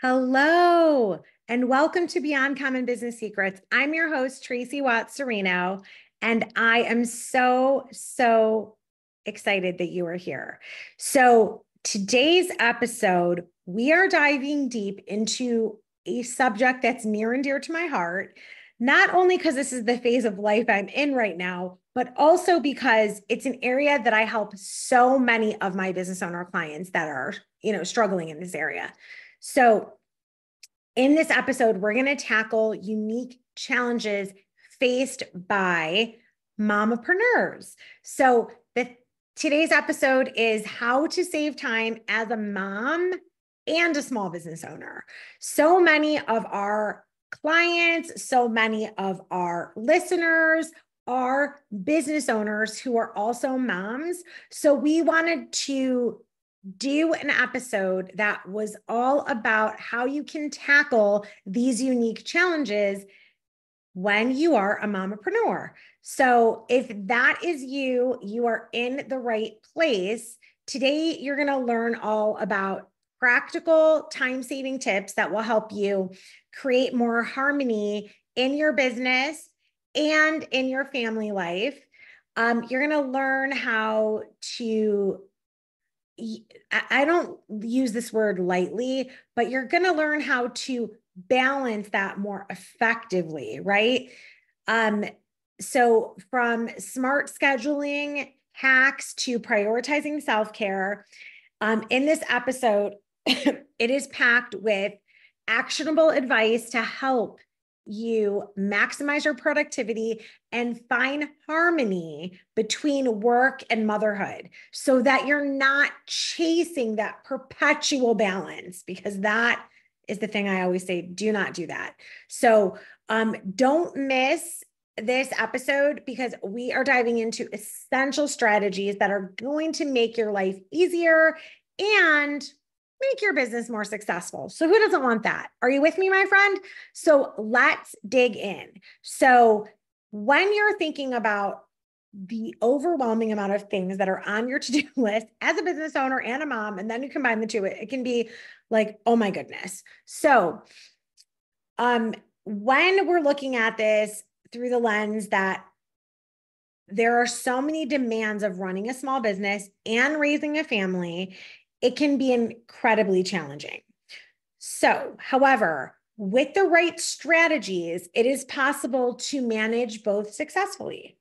Hello, and welcome to Beyond Common Business Secrets. I'm your host, Tracey Watts Cirino, and I am so, so excited that you are here. So, today's episode, we are diving deep into a subject that's near and dear to my heart, not only because this is the phase of life I'm in right now, but also because it's an area that I help so many of my business owner clients that are, you know, struggling in this area. So, in this episode, we're going to tackle unique challenges faced by mompreneurs. So, the today's episode is how to save time as a mom and a small business owner. So many of our clients, so many of our listeners are business owners who are also moms. So we wanted to do an episode that was all about how you can tackle these unique challenges when you are a mompreneur. So, if that is you, you are in the right place. Today, you're going to learn all about practical time saving tips that will help you create more harmony in your business and in your family life. Um, you're going to learn how to I don't use this word lightly, but you're going to learn how to balance that more effectively, right? Um, so, from smart scheduling hacks to prioritizing self care, um, in this episode, it is packed with actionable advice to help you maximize your productivity and find harmony between work and motherhood so that you're not chasing that perpetual balance because that is the thing I always say do not do that. So um, don't miss this episode because we are diving into essential strategies that are going to make your life easier and make your business more successful. So, who doesn't want that? Are you with me, my friend? So, let's dig in. So, when you're thinking about the overwhelming amount of things that are on your to-do list as a business owner and a mom and then you combine the two it can be like oh my goodness so um when we're looking at this through the lens that there are so many demands of running a small business and raising a family it can be incredibly challenging. So, however, with the right strategies, it is possible to manage both successfully.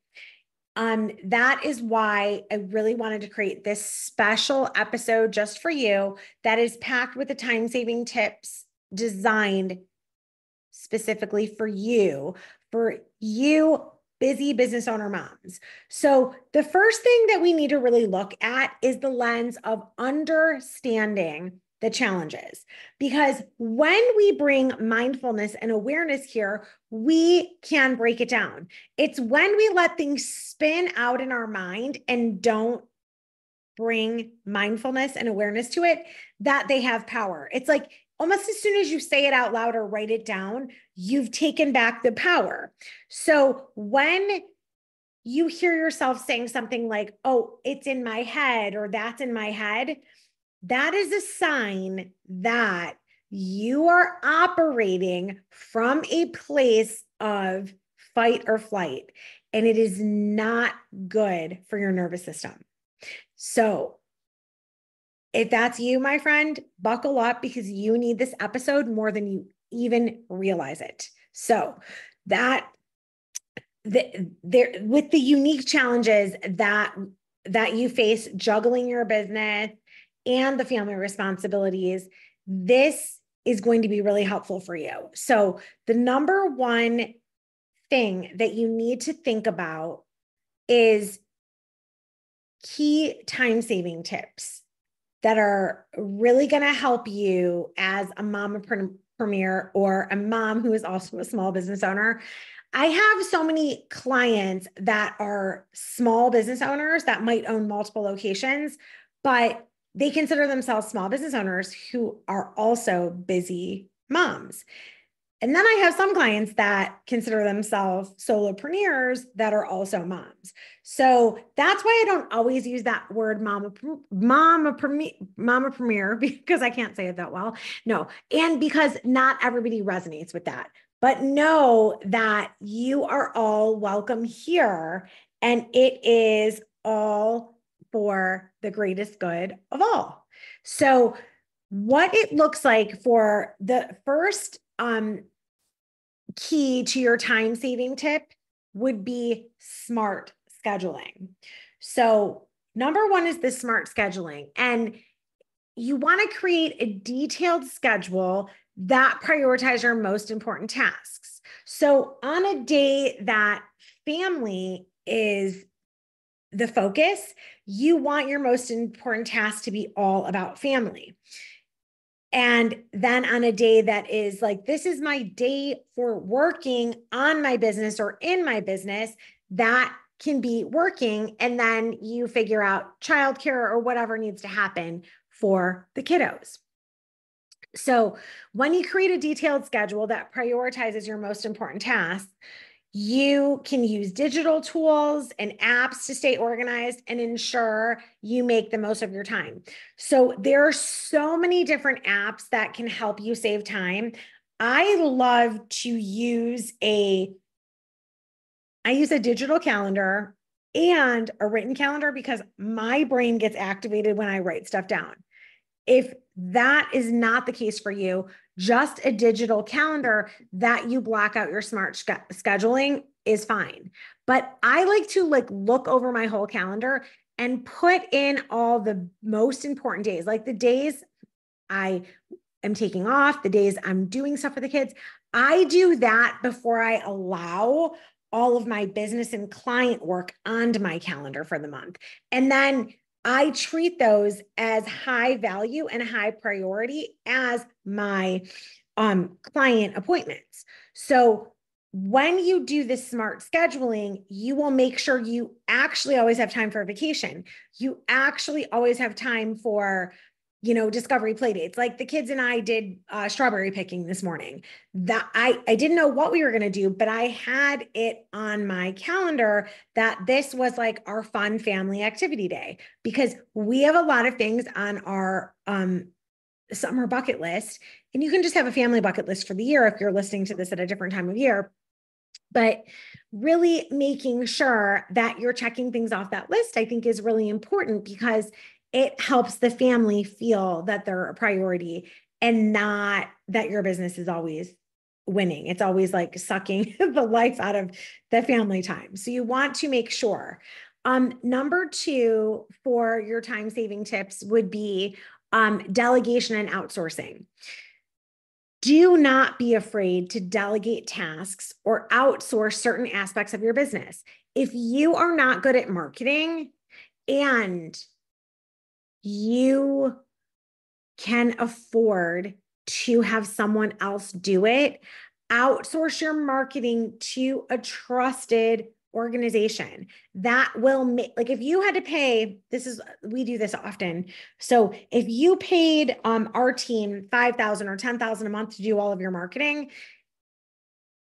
Um, that is why I really wanted to create this special episode just for you that is packed with the time saving tips designed specifically for you, for you busy business owner moms. So, the first thing that we need to really look at is the lens of understanding the challenges. Because when we bring mindfulness and awareness here, we can break it down. It's when we let things spin out in our mind and don't bring mindfulness and awareness to it that they have power. It's like almost as soon as you say it out loud or write it down, you've taken back the power. So when you hear yourself saying something like, oh, it's in my head or that's in my head, that is a sign that you are operating from a place of fight or flight, and it is not good for your nervous system. So, if that's you, my friend, buckle up because you need this episode more than you even realize it. So, that the, there with the unique challenges that that you face juggling your business and the family responsibilities, this is going to be really helpful for you. So, the number one thing that you need to think about is key time saving tips that are really going to help you as a mama premier or a mom who is also a small business owner. I have so many clients that are small business owners that might own multiple locations, but they consider themselves small business owners who are also busy moms. And then I have some clients that consider themselves solopreneurs that are also moms. So that's why I don't always use that word mama, mama, mama premier because I can't say it that well. No. And because not everybody resonates with that. But know that you are all welcome here and it is all for the greatest good of all. So what it looks like for the first um, key to your time saving tip would be smart scheduling. So, number one is the smart scheduling. And you want to create a detailed schedule that prioritize your most important tasks. So, on a day that family is the focus, you want your most important task to be all about family. And then on a day that is like, this is my day for working on my business or in my business, that can be working. And then you figure out childcare or whatever needs to happen for the kiddos. So, when you create a detailed schedule that prioritizes your most important tasks, you can use digital tools and apps to stay organized and ensure you make the most of your time. So there are so many different apps that can help you save time. I love to use a I use a digital calendar and a written calendar because my brain gets activated when I write stuff down. If that is not the case for you, just a digital calendar that you block out your smart sch- scheduling is fine. But I like to like look over my whole calendar and put in all the most important days, like the days I am taking off, the days I'm doing stuff for the kids. I do that before I allow all of my business and client work onto my calendar for the month. And then I treat those as high value and high priority as my um, client appointments. So when you do this smart scheduling, you will make sure you actually always have time for a vacation. You actually always have time for you know discovery play dates like the kids and i did uh, strawberry picking this morning. That i i didn't know what we were going to do but i had it on my calendar that this was like our fun family activity day because we have a lot of things on our um summer bucket list and you can just have a family bucket list for the year if you're listening to this at a different time of year. But really making sure that you're checking things off that list i think is really important because it helps the family feel that they're a priority and not that your business is always winning. It's always like sucking the life out of the family time. So you want to make sure. Um, number two for your time saving tips would be um, delegation and outsourcing. Do not be afraid to delegate tasks or outsource certain aspects of your business. If you are not good at marketing and you can afford to have someone else do it, outsource your marketing to a trusted organization. That will make like if you had to pay this is we do this often. So if you paid um our team 5000 or 10000 a month to do all of your marketing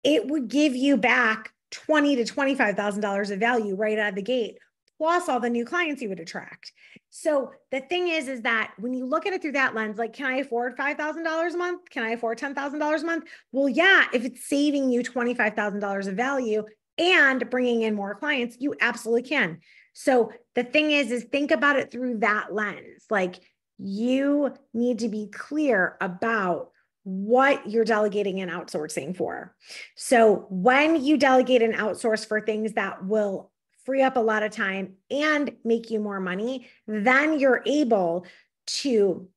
it would give you back 20 to 25000 dollars of value right out of the gate plus all the new clients you would attract. So the thing is, is that when you look at it through that lens, like, can I afford $5,000 a month? Can I afford $10,000 a month? Well, yeah, if it's saving you $25,000 of value and bringing in more clients, you absolutely can. So the thing is, is think about it through that lens. Like you need to be clear about what you're delegating and outsourcing for. So when you delegate and outsource for things that will free up a lot of time and make you more money, then you're able to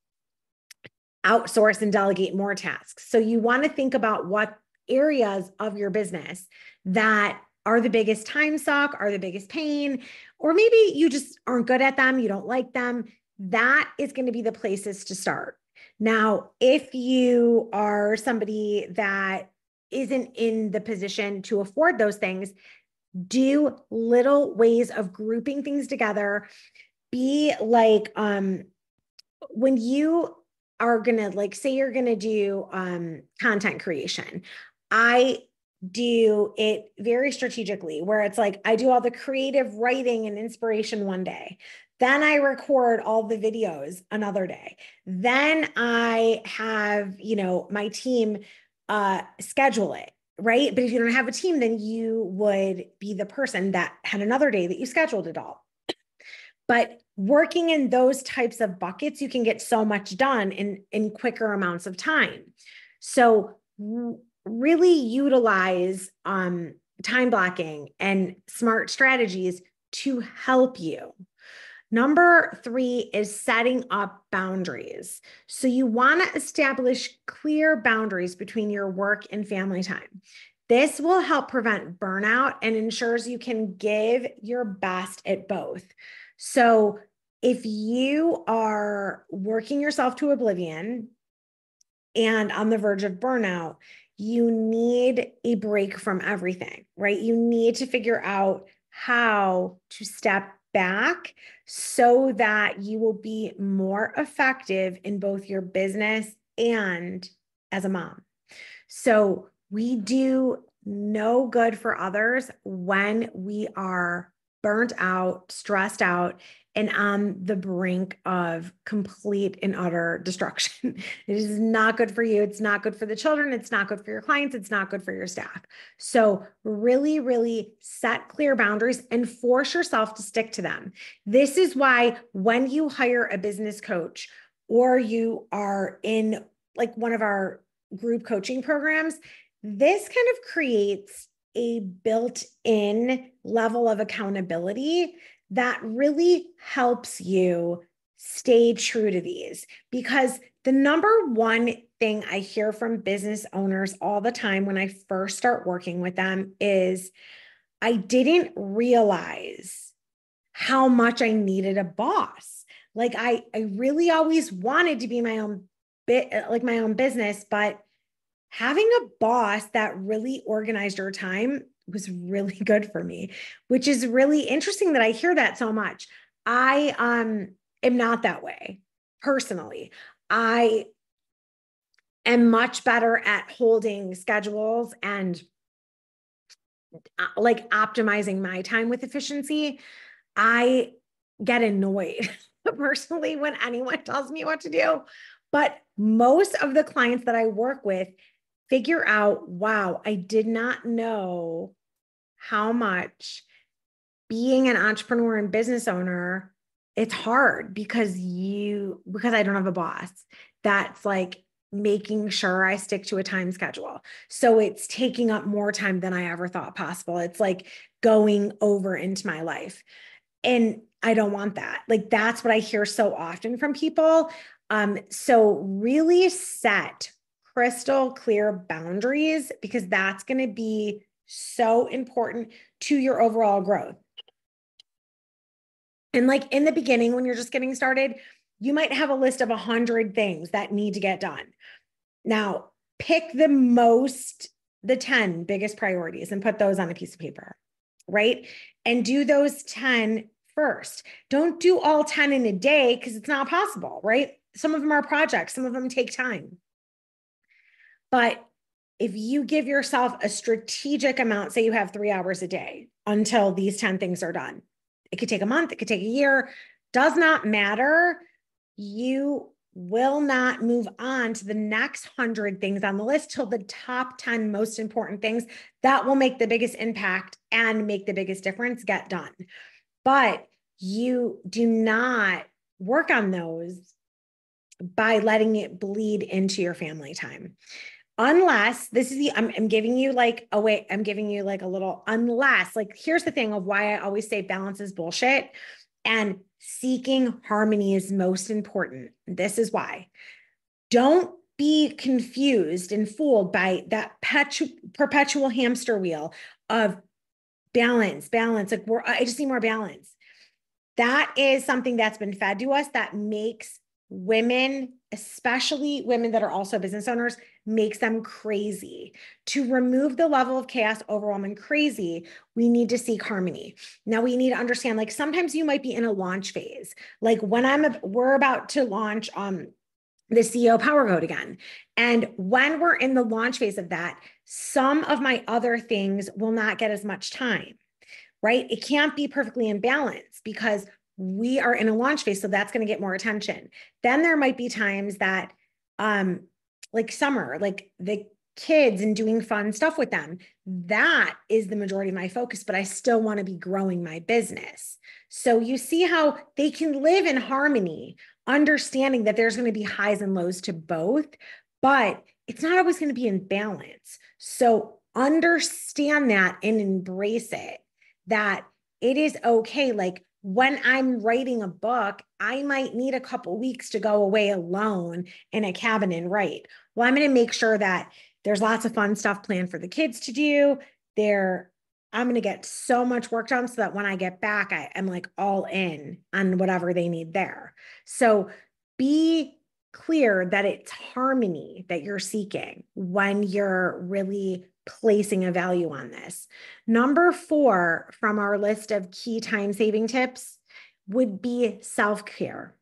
outsource and delegate more tasks. So you want to think about what areas of your business that are the biggest time suck, are the biggest pain, or maybe you just aren't good at them, you don't like them. That is going to be the places to start. Now, if you are somebody that isn't in the position to afford those things, do little ways of grouping things together be like um when you are going to like say you're going to do um content creation I do it very strategically, where it's like I do all the creative writing and inspiration one day. Then I record all the videos another day. Then I have, you know, my team uh, schedule it, right? But if you don't have a team, then you would be the person that had another day that you scheduled it all. But working in those types of buckets, you can get so much done in, in quicker amounts of time. So really utilize um, time blocking and smart strategies to help you. Number three is setting up boundaries. So you want to establish clear boundaries between your work and family time. This will help prevent burnout and ensures you can give your best at both. So if you are working yourself to oblivion and on the verge of burnout, you need a break from everything, right? You need to figure out how to step back so that you will be more effective in both your business and as a mom. So, we do no good for others when we are burnt out, stressed out, and on the brink of complete and utter destruction. it is not good for you. It's not good for the children. It's not good for your clients. It's not good for your staff. So, really, really set clear boundaries and force yourself to stick to them. This is why when you hire a business coach or you are in like one of our group coaching programs, this kind of creates a built in level of accountability that really helps you stay true to these because the number one thing I hear from business owners all the time when I first start working with them is I didn't realize how much I needed a boss. Like I I really always wanted to be my own bit like my own business, but having a boss that really organized your time was really good for me, which is really interesting that I hear that so much. I um am not that way personally. I am much better at holding schedules and uh, like optimizing my time with efficiency. I get annoyed personally when anyone tells me what to do. But most of the clients that I work with figure out wow, I did not know how much being an entrepreneur and business owner it's hard because you because I don't have a boss that's like making sure I stick to a time schedule. So it's taking up more time than I ever thought possible. It's like going over into my life. And I don't want that. Like that's what I hear so often from people. Um so really set crystal clear boundaries because that's going to be so important to your overall growth. And like in the beginning, when you're just getting started, you might have a list of a hundred things that need to get done. Now, pick the most, the 10 biggest priorities and put those on a piece of paper, right? And do those 10 first. Don't do all 10 in a day because it's not possible, right? Some of them are projects, some of them take time. But if you give yourself a strategic amount, say you have three hours a day until these 10 things are done, it could take a month, it could take a year, does not matter. You will not move on to the next 100 things on the list till the top 10 most important things that will make the biggest impact and make the biggest difference get done. But you do not work on those by letting it bleed into your family time unless this is the I'm, I'm giving you like a way i'm giving you like a little unless like here's the thing of why i always say balance is bullshit and seeking harmony is most important. This is why. Don't be confused and fooled by that petu- perpetual hamster wheel of balance balance like we're i just need more balance. That is something that's been fed to us that makes women especially women that are also business owners makes them crazy. To remove the level of chaos, overwhelm, and crazy, we need to seek harmony. Now we need to understand like sometimes you might be in a launch phase. Like when I'm a, we're about to launch um the CEO Power Code again. And when we're in the launch phase of that, some of my other things will not get as much time, right? It can't be perfectly in balance because we are in a launch phase. So that's going to get more attention. Then there might be times that, um, like summer, like the kids and doing fun stuff with them. That is the majority of my focus, but I still want to be growing my business. So you see how they can live in harmony, understanding that there's going to be highs and lows to both, but it's not always going to be in balance. So understand that and embrace it that it is okay. Like when I'm writing a book, I might need a couple weeks to go away alone in a cabin and write. Well, I'm going to make sure that there's lots of fun stuff planned for the kids to do. There, I'm going to get so much work done so that when I get back, I am like all in on whatever they need there. So be clear that it's harmony that you're seeking when you're really placing a value on this. Number four from our list of key time saving tips would be self care.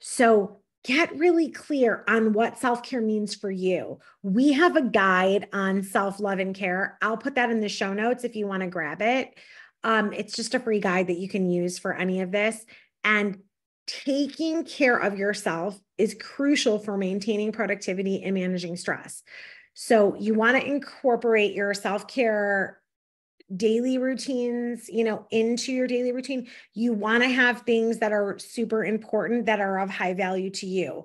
So get really clear on what self care means for you. We have a guide on self love and care. I'll put that in the show notes if you want to grab it. Um, it's just a free guide that you can use for any of this. And taking care of yourself is crucial for maintaining productivity and managing stress. So, you want to incorporate your self care daily routines, you know, into your daily routine, you want to have things that are super important that are of high value to you.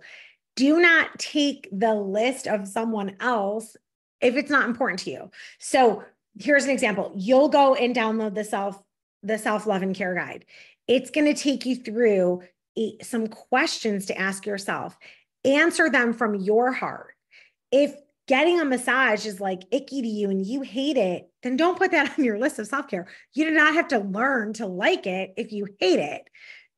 Do not take the list of someone else if it's not important to you. So, here's an example. You'll go and download the self the self love and care guide. It's going to take you through some questions to ask yourself. Answer them from your heart. If getting a massage is like icky to you and you hate it, then don't put that on your list of self care. You do not have to learn to like it if you hate it.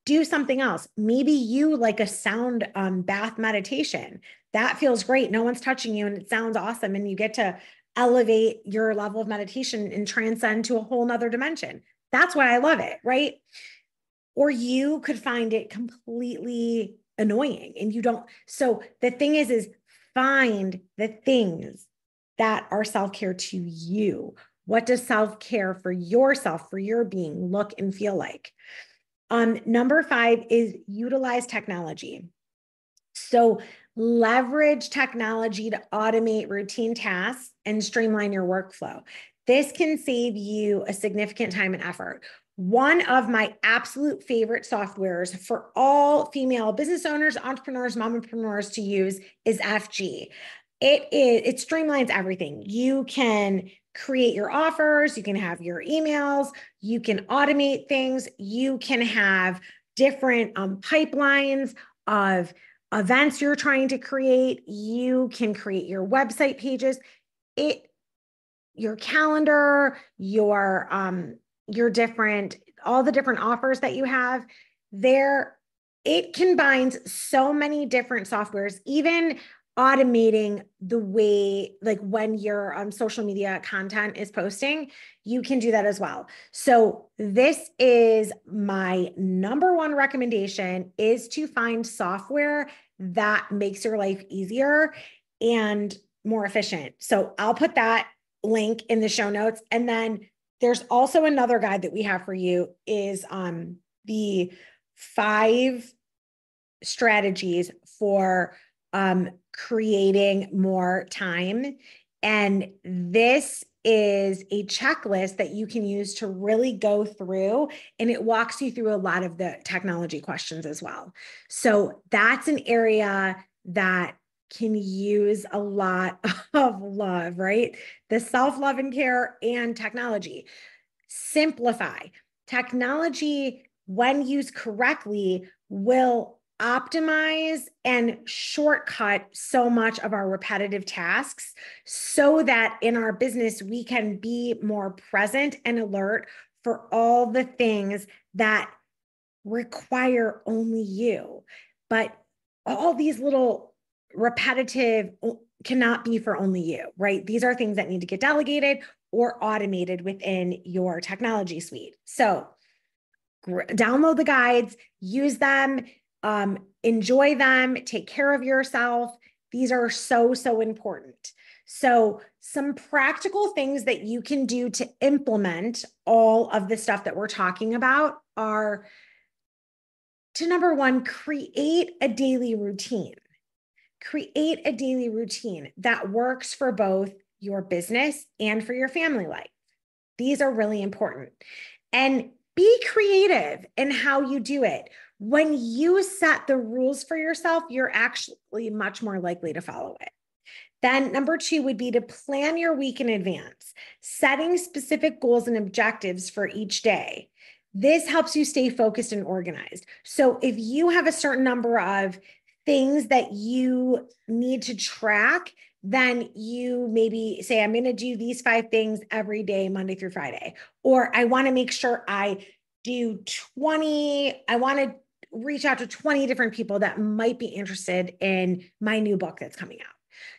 Do something else. Maybe you like a sound um, bath meditation. That feels great. No one's touching you and it sounds awesome. And you get to elevate your level of meditation and transcend to a whole nother dimension. That's why I love it, right? Or you could find it completely annoying and you don't. So the thing is, is find the things that are self care to you. What does self care for yourself, for your being, look and feel like? Um, number five is utilize technology. So, leverage technology to automate routine tasks and streamline your workflow. This can save you a significant time and effort. One of my absolute favorite softwares for all female business owners, entrepreneurs, mompreneurs to use is FG. It is it streamlines everything. You can create your offers, you can have your emails, you can automate things, you can have different um, pipelines of events you're trying to create, you can create your website pages. It your calendar, your um your different all the different offers that you have there it combines so many different softwares even automating the way like when your um, social media content is posting you can do that as well. So this is my number one recommendation is to find software that makes your life easier and more efficient. So i'll put that link in the show notes. And then there's also another guide that we have for you is um, the five strategies for um, creating more time. And this is a checklist that you can use to really go through, and it walks you through a lot of the technology questions as well. So that's an area that can use a lot of love, right? The self love and care and technology. Simplify. Technology, when used correctly, will optimize and shortcut so much of our repetitive tasks so that in our business we can be more present and alert for all the things that require only you. But all these little repetitive cannot be for only you, right? These are things that need to get delegated or automated within your technology suite. So, download the guides, use them, um, enjoy them, take care of yourself. These are so, so important. So, some practical things that you can do to implement all of the stuff that we're talking about are to number one, create a daily routine. Create a daily routine that works for both your business and for your family life. These are really important. And be creative in how you do it. When you set the rules for yourself, you're actually much more likely to follow it. Then, number two would be to plan your week in advance, setting specific goals and objectives for each day. This helps you stay focused and organized. So, if you have a certain number of things that you need to track, then you maybe say, I'm going to do these five things every day, Monday through Friday. Or I want to make sure I do 20, I want to reach out to 20 different people that might be interested in my new book that's coming out.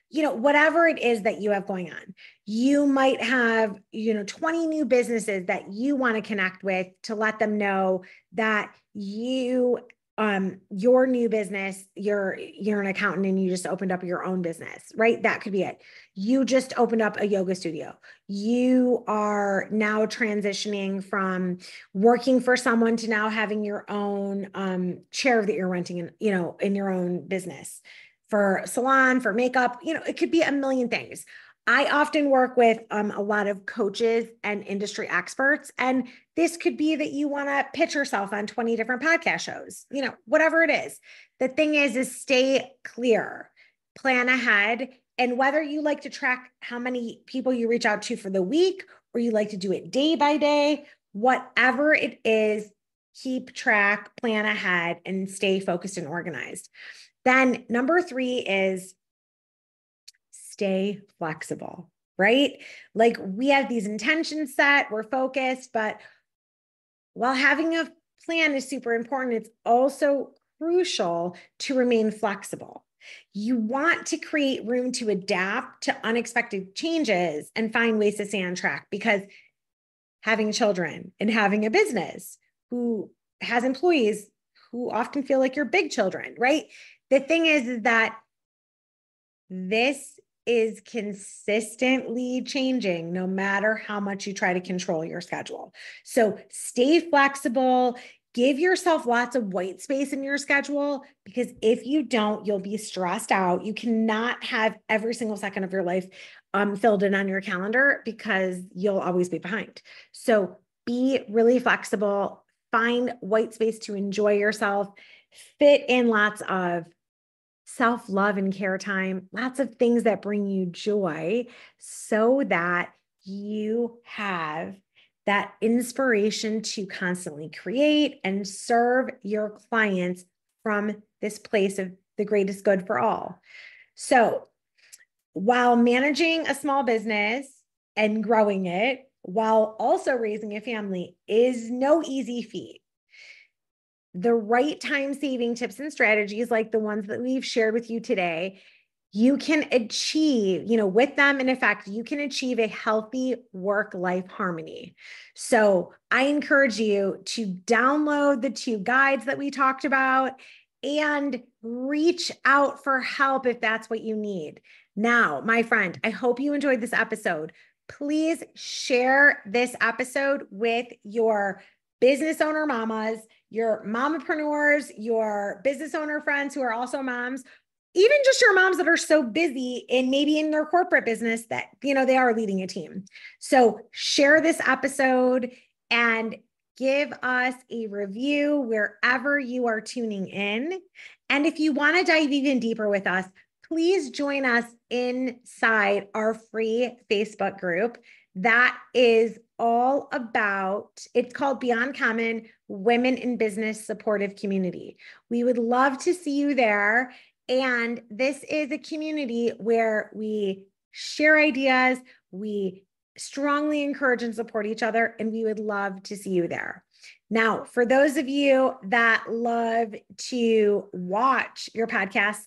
You know whatever it is that you have going on you might have you know 20 new businesses that you want to connect with to let them know that you um your new business you're you're an accountant and you just opened up your own business right? That could be it. You just opened up a yoga studio. You are now transitioning from working for someone to now having your own um chair that you're renting in you know in your own business for salon, for makeup, you know, it could be a million things. I often work with um, a lot of coaches and industry experts, and this could be that you want to pitch yourself on 20 different podcast shows, you know, whatever it is. The thing is, is stay clear, plan ahead, and whether you like to track how many people you reach out to for the week or you like to do it day by day, whatever it is, keep track, plan ahead, and stay focused and organized. Then number three is stay flexible, right? Like we have these intentions set, we're focused, but while having a plan is super important, it's also crucial to remain flexible. You want to create room to adapt to unexpected changes and find ways to stay on track because having children and having a business who has employees who often feel like you're big children, right? the thing is, is that this is consistently changing no matter how much you try to control your schedule. So stay flexible, give yourself lots of white space in your schedule because if you don't, you'll be stressed out. You cannot have every single second of your life um, filled in on your calendar because you'll always be behind. So be really flexible, find white space to enjoy yourself, fit in lots of self love and care time, lots of things that bring you joy so that you have that inspiration to constantly create and serve your clients from this place of the greatest good for all. So, while managing a small business and growing it, while also raising a family, is no easy feat the right time saving tips and strategies like the ones that we've shared with you today, you can achieve, you know, with them in effect, you can achieve a healthy work life harmony. So I encourage you to download the two guides that we talked about and reach out for help if that's what you need. Now, my friend, I hope you enjoyed this episode. Please share this episode with your business owner mamas your mompreneurs, your business owner friends who are also moms, even just your moms that are so busy and maybe in their corporate business that, you know, they are leading a team. So share this episode and give us a review wherever you are tuning in. And if you want to dive even deeper with us, please join us inside our free Facebook group that is all about it's called Beyond Common Women in Business Supportive Community. We would love to see you there. And this is a community where we share ideas, we strongly encourage and support each other, and we would love to see you there. Now, for those of you that love to watch your podcasts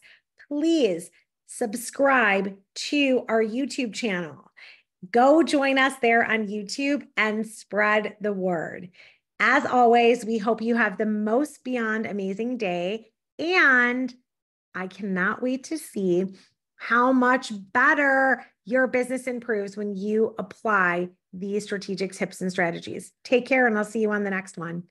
please subscribe to our YouTube channel. Go join us there on YouTube and spread the word. As always, we hope you have the most beyond amazing day And I cannot wait to see how much better your business improves when you apply these strategic tips and strategies. Take care, and I'll see you on the next one.